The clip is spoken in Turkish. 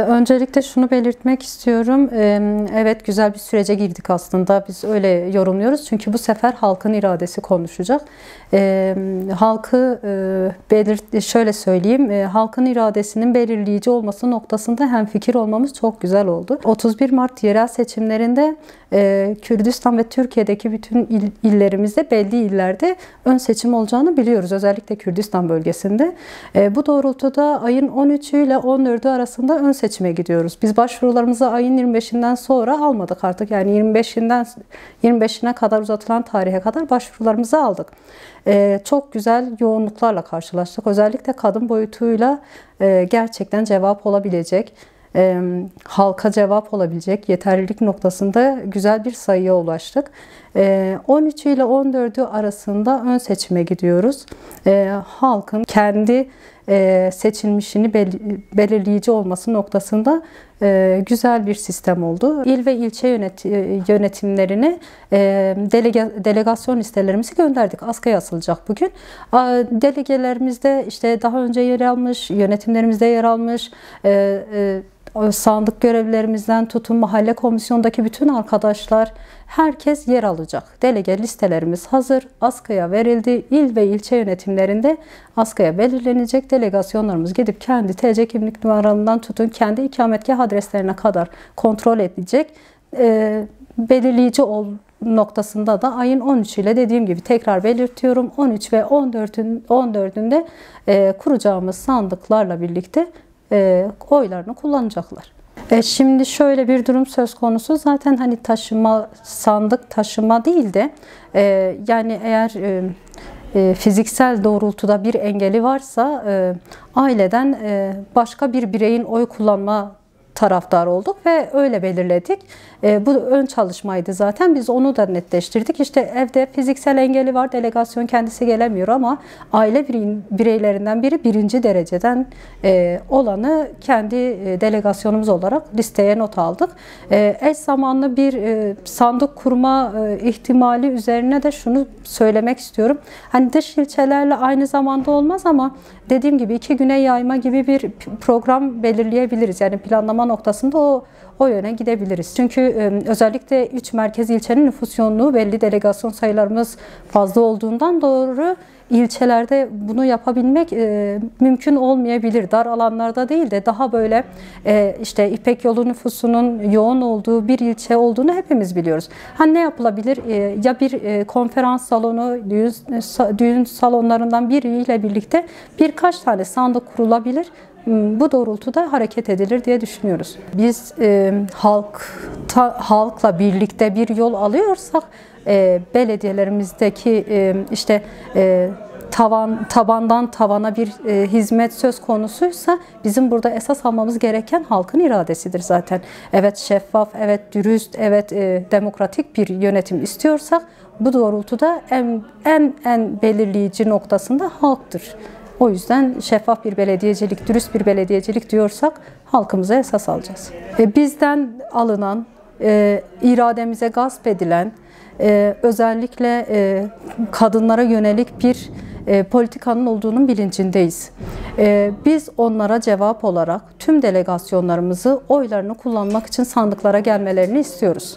Öncelikle şunu belirtmek istiyorum. Evet güzel bir sürece girdik aslında. Biz öyle yorumluyoruz. Çünkü bu sefer halkın iradesi konuşacak. Halkı belirt şöyle söyleyeyim. Halkın iradesinin belirleyici olması noktasında hem fikir olmamız çok güzel oldu. 31 Mart yerel seçimlerinde Kürdistan ve Türkiye'deki bütün il, illerimizde belli illerde ön seçim olacağını biliyoruz. Özellikle Kürdistan bölgesinde. Bu doğrultuda ayın 13'ü ile 14'ü arasında ön seçime gidiyoruz. Biz başvurularımızı ayın 25'inden sonra almadık artık. Yani 25'inden 25'ine kadar uzatılan tarihe kadar başvurularımızı aldık. Ee, çok güzel yoğunluklarla karşılaştık. Özellikle kadın boyutuyla e, gerçekten cevap olabilecek e, halka cevap olabilecek yeterlilik noktasında güzel bir sayıya ulaştık. E, 13 ile 14'ü arasında ön seçime gidiyoruz. E, halkın kendi e, seçilmişini bel belirleyici olması noktasında e, güzel bir sistem oldu. İl ve ilçe yönetimlerine e, delege, delegasyon listelerimizi gönderdik. Askıya asılacak bugün. Delegelerimizde işte daha önce yer almış, yönetimlerimizde yer almış, sandık görevlerimizden tutun mahalle komisyondaki bütün arkadaşlar herkes yer alacak. Delege listelerimiz hazır. Askıya verildi. İl ve ilçe yönetimlerinde askıya belirlenecek. Delegasyonlarımız gidip kendi TC kimlik numaralarından tutun kendi ikametgah adreslerine kadar kontrol edecek. E, belirleyici ol, noktasında da ayın 13 ile dediğim gibi tekrar belirtiyorum 13 ve 14'ün 14'ünde e, kuracağımız sandıklarla birlikte e, oylarını kullanacaklar. E, şimdi şöyle bir durum söz konusu. Zaten hani taşıma, sandık taşıma değil de e, yani eğer e, e, fiziksel doğrultuda bir engeli varsa e, aileden e, başka bir bireyin oy kullanma taraftar olduk ve öyle belirledik. E, bu ön çalışmaydı zaten. Biz onu da netleştirdik. İşte evde fiziksel engeli var. Delegasyon kendisi gelemiyor ama aile bireylerinden biri birinci dereceden e, olanı kendi e, delegasyonumuz olarak listeye not aldık. E, eş zamanlı bir e, sandık kurma e, ihtimali üzerine de şunu söylemek istiyorum. Hani dış ilçelerle aynı zamanda olmaz ama dediğim gibi iki güne yayma gibi bir program belirleyebiliriz. Yani planlama noktasında o o yöne gidebiliriz. Çünkü özellikle 3 merkez ilçenin nüfus yoğunluğu belli delegasyon sayılarımız fazla olduğundan doğru ilçelerde bunu yapabilmek e, mümkün olmayabilir. Dar alanlarda değil de daha böyle e, işte İpek yolu nüfusunun yoğun olduğu bir ilçe olduğunu hepimiz biliyoruz. Ha ne yapılabilir? E, ya bir e, konferans salonu, düğün, düğün salonlarından biriyle birlikte birkaç tane sandık kurulabilir bu doğrultuda hareket edilir diye düşünüyoruz. Biz e, halk ta, halkla birlikte bir yol alıyorsak e, belediyelerimizdeki e, işte e, tavan tabandan tavana bir e, hizmet söz konusuysa bizim burada esas almamız gereken halkın iradesidir zaten. Evet şeffaf, evet dürüst, evet e, demokratik bir yönetim istiyorsak bu doğrultuda en en en belirleyici noktasında halktır. O yüzden şeffaf bir belediyecilik, dürüst bir belediyecilik diyorsak halkımıza esas alacağız. E, bizden alınan, e, irademize gasp edilen, e, özellikle e, kadınlara yönelik bir e, politikanın olduğunun bilincindeyiz. E, biz onlara cevap olarak tüm delegasyonlarımızı oylarını kullanmak için sandıklara gelmelerini istiyoruz.